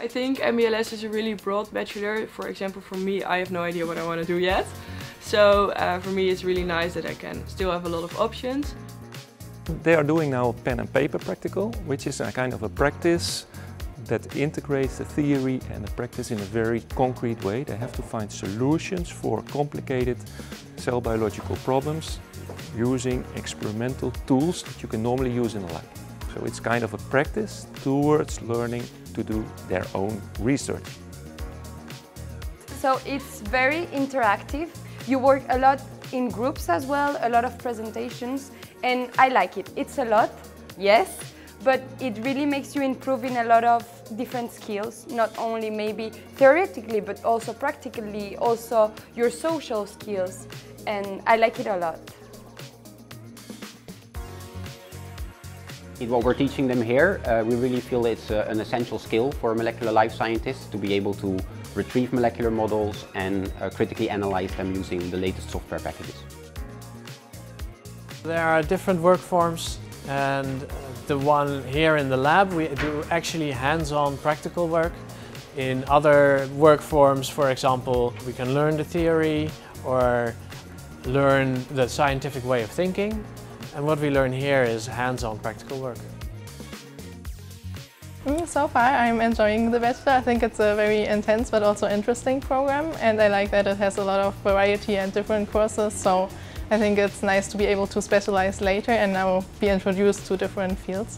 I think MBLS is a really broad bachelor. For example, for me, I have no idea what I want to do yet. So uh, for me, it's really nice that I can still have a lot of options. They are doing now a pen and paper practical, which is a kind of a practice that integrates the theory and the practice in a very concrete way. They have to find solutions for complicated cell biological problems using experimental tools that you can normally use in a lab. So it's kind of a practice towards learning to do their own research. So it's very interactive. You work a lot in groups as well, a lot of presentations, and I like it. It's a lot, yes, but it really makes you improve in a lot of different skills, not only maybe theoretically, but also practically, also your social skills, and I like it a lot. What we're teaching them here, uh, we really feel it's uh, an essential skill for molecular life scientists to be able to retrieve molecular models and uh, critically analyze them using the latest software packages. There are different work forms and the one here in the lab we do actually hands-on practical work. In other work forms, for example, we can learn the theory or learn the scientific way of thinking and what we learn here is hands-on practical work. Mm, so far I'm enjoying the Bachelor. I think it's a very intense but also interesting program and I like that it has a lot of variety and different courses so I think it's nice to be able to specialize later and now be introduced to different fields.